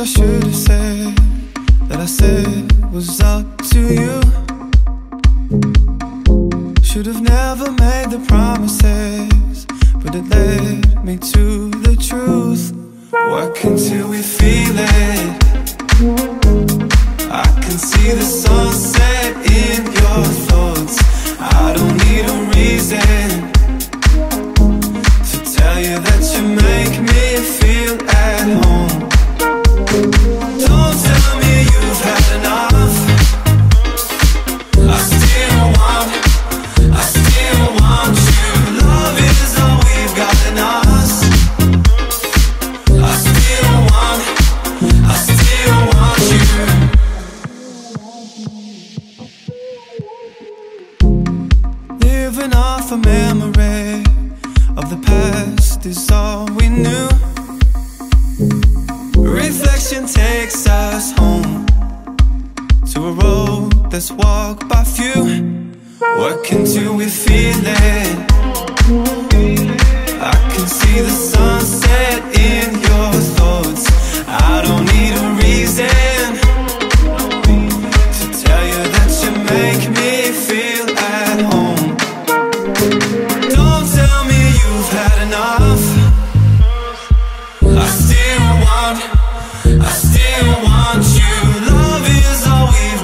I should have said that I said was up to you. Should have never made the promises, but it led me to the truth. Work until we feel it. I can see the sunset in your thoughts. I don't need a reason to tell you that you make me feel at home. Living off a memory of the past is all we knew. Reflection takes us home to a road that's walked by few. Working till we feel it. I can see the sunset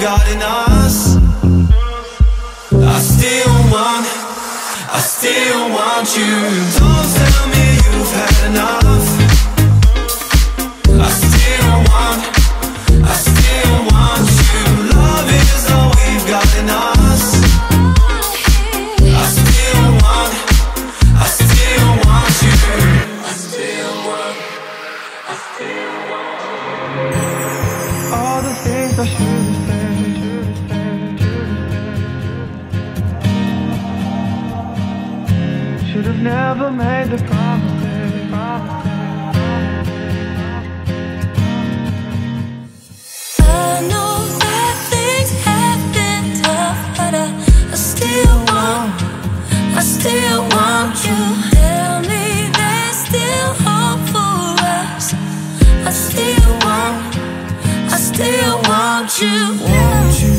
all in us. I still want, I still want you. Don't tell me you've had enough. I still want, I still want you. Love is all we've got in us. I still want, I still want you. I still want, I still want. All the things I should should have never made the promises, promises. I know that things have been tough, but I, I still want, I still want you. Tell me there's still hope for us. I still want, I still want you. Want you,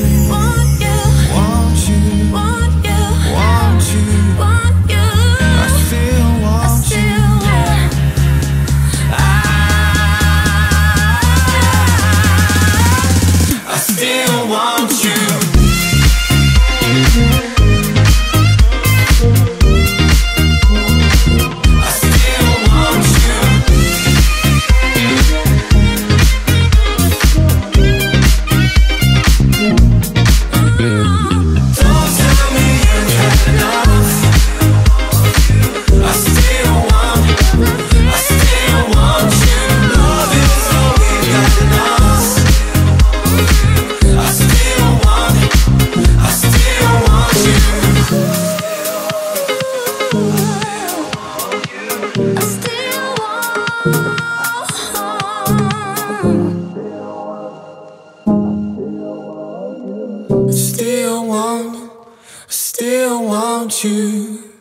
I still want, home. I still want, I still want you.